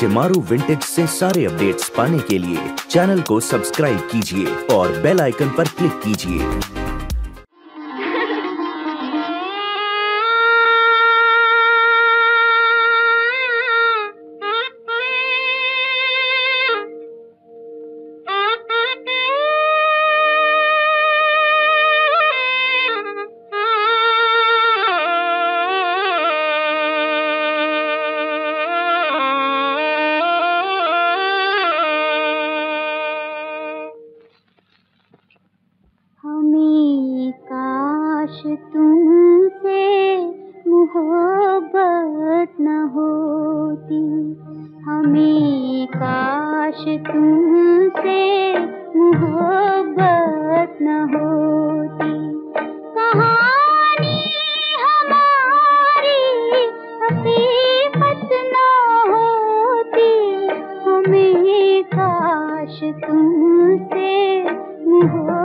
Shemaroo vintage से सारे updates पाने के लिए चैनल को सब्सक्राइब कीजिए और बेल आइकन पर क्लिक कीजिए। तुमसे मोहब्बत न होती। हमें काश तुमसे मोहब्बत न होती। कहानी हमारी हकीकत न होती। हमें काश तुमसे मोहब्बत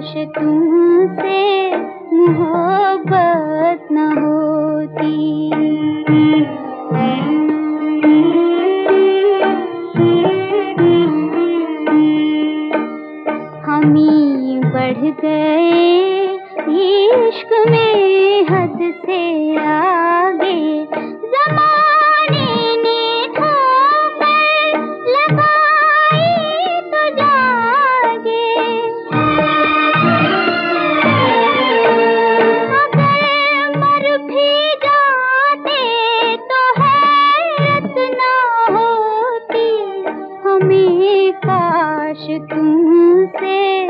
तुमसे मोहब्बत न होती। हमी बढ़ गए इश्क में। काश तुमसे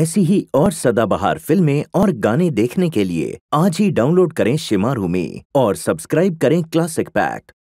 ऐसी ही और सदाबहार फ़िल्में और गाने देखने के लिए आज ही डाउनलोड करें शिमारू में और सब्सक्राइब करें क्लासिक पैक्ट